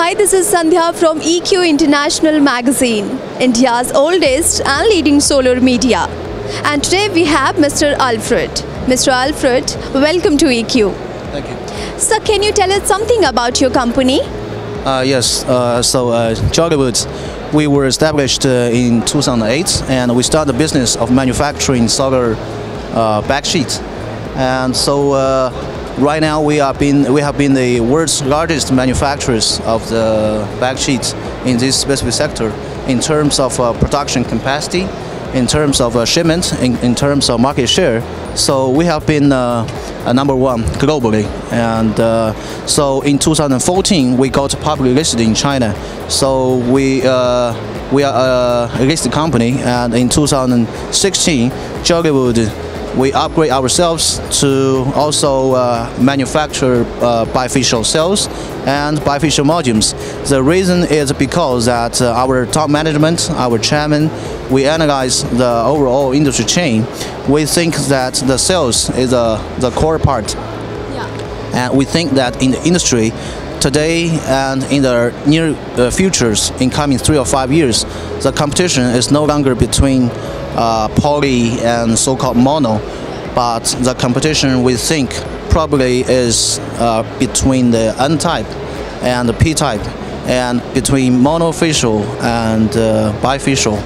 Hi, this is Sandhya from EQ International Magazine, India's oldest and leading solar media. And today we have Mr. Alfred. Mr. Alfred, welcome to EQ. Thank you. Sir, can you tell us something about your company? Uh, yes, uh, so uh, Jolywood, we were established uh, in 2008 and we started the business of manufacturing solar uh, back sheets. And so uh, right now we, are been, we have been the world's largest manufacturers of the back sheets in this specific sector in terms of uh, production capacity, in terms of uh, shipment, in, in terms of market share. So we have been uh, number one globally. And uh, so in 2014, we got publicly listed in China. So we uh, we are a listed company, and in 2016, Jolywood we upgrade ourselves to also uh, manufacture uh, bifacial cells and bifacial modules. The reason is because that uh, our top management, our chairman, we analyze the overall industry chain. We think that the sales is uh, the core part, Yeah. and we think that in the industry today and in the near uh, futures, in coming three or five years, the competition is no longer between uh, poly and so-called mono, but the competition we think probably is uh, between the N-type and the P-type, and between monofacial and uh, bifacial.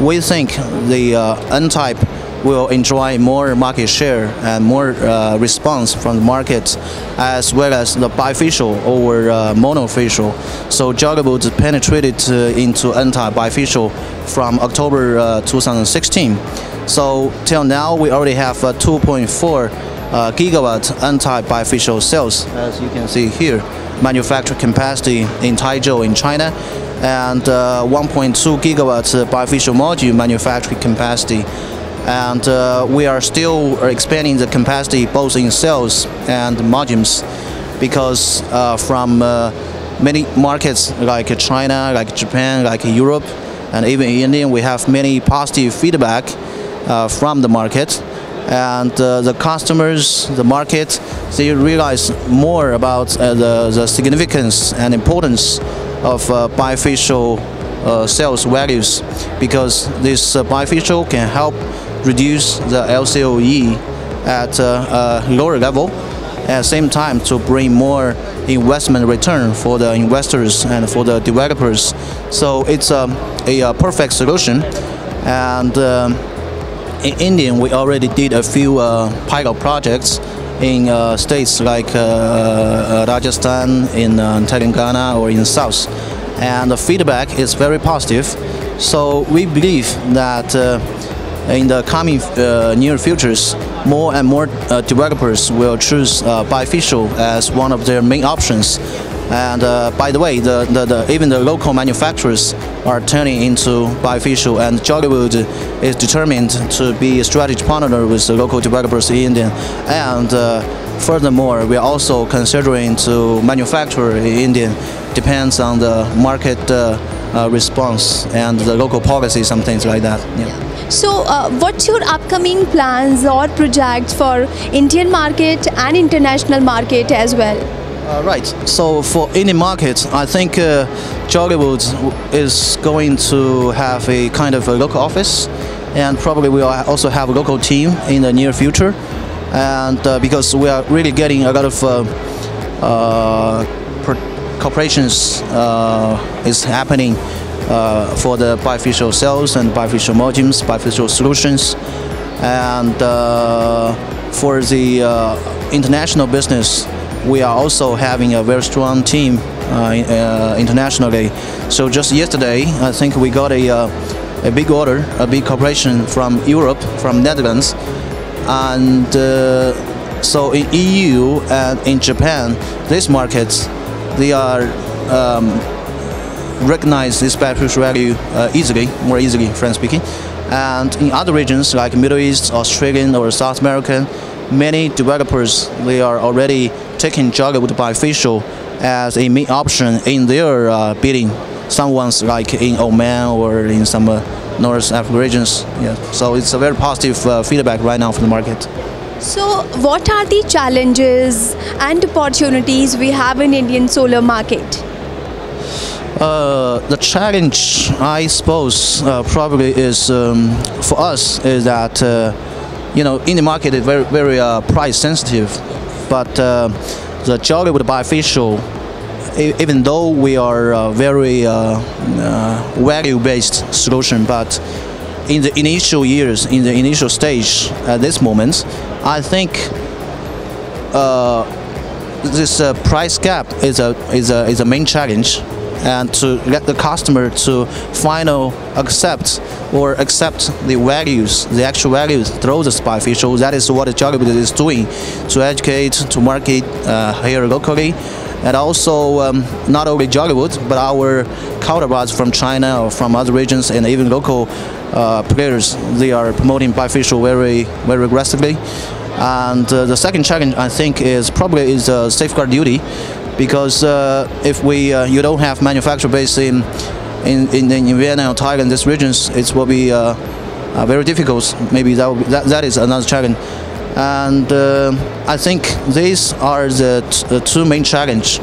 We think the uh, N-type will enjoy more market share and more uh, response from the market, as well as the bifacial over uh, monofacial. So Jolywood penetrated uh, into N-type bifacial from October uh, 2016. So till now, we already have uh, 2.4 uh, gigawatt N-type bifacial cells, as you can see here, manufacturing capacity in Taizhou in China, and uh, 1.2 gigawatts uh, bifacial module manufacturing capacity and uh, we are still expanding the capacity both in cells and modules because uh, from uh, many markets like China, like Japan, like Europe, and even India, we have many positive feedback uh, from the market. And uh, the customers, the market, they realize more about uh, the, the significance and importance of bifacial uh, sales values because this uh, bifacial can help reduce the LCOE at uh, a lower level at the same time to bring more investment return for the investors and for the developers. So it's um, a, a perfect solution and um, in India we already did a few uh, pilot projects in uh, states like uh, uh, Rajasthan, in uh, Telangana or in South and the feedback is very positive. So we believe that uh, in the coming uh, near futures, more and more uh, developers will choose uh, bifacial as one of their main options. And uh, by the way, the, the, the, even the local manufacturers are turning into bifacial, and Jolywood is determined to be a strategic partner with the local developers in India. And uh, furthermore, we are also considering to manufacture in India. Depends on the market uh, response and the local policy, some things like that. Yeah. So, uh, what's your upcoming plans or projects for Indian market and international market as well? Uh, right. So for Indian market, I think uh, Jolywood is going to have a kind of a local office, and probably we will also have a local team in the near future, and uh, because we are really getting a lot of uh, uh, corporations uh, is happening uh, for the bifacial cells and bifacial modules, bifacial solutions, and uh, for the international business, we are also having a very strong team uh, uh, internationally. So just yesterday, I think we got a, uh, a big order, a big corporation from Europe, from Netherlands, and so in EU and in Japan, these markets, they are um, recognize this bifacial value uh, easily, more easily, French speaking. And in other regions like Middle East, Australian, or South American, many developers they are already taking Jolywood bifacial as a main option in their uh, bidding. Some ones like in Oman or in some uh, North African regions. Yeah. So it's a very positive uh, feedback right now from the market. So, what are the challenges and opportunities we have in Indian solar market? Uh, the challenge, I suppose, uh, probably is um, for us is that uh, you know in the market is very very uh, price sensitive, but uh, the Jolywood bifacial, e- even though we are a very uh, value based solution, but in the initial years, in the initial stage, at this moment, I think this uh, price gap is a is a is a main challenge. And to get the customer to final accept or accept the values the actual values through the bifacial that is what Jolywood is doing to educate to market uh, here locally and also um, not only Jolywood but our counterparts from China or from other regions and even local uh, players they are promoting bifacial very very aggressively and uh, the second challenge I think is probably is uh, safeguard duty, because uh, if we uh, you don't have manufacturer base in in, in, in Vietnam or Thailand, these regions, it will be uh, very difficult. Maybe that, be, that that is another challenge. And uh, I think these are the, the two main challenge.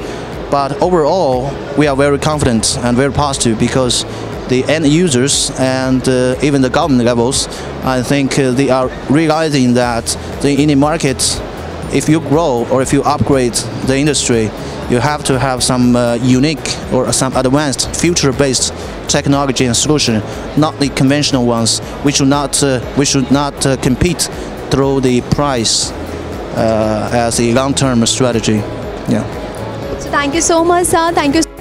But overall, we are very confident and very positive because the end users and uh, even the government levels, I think uh, they are realizing that the Indian market, if you grow or if you upgrade the industry, you have to have some uh, unique or some advanced future-based technology and solution, not the conventional ones. We should not uh, we should not uh, compete through the price uh, as a long-term strategy. Yeah. So thank you so much, sir. Thank you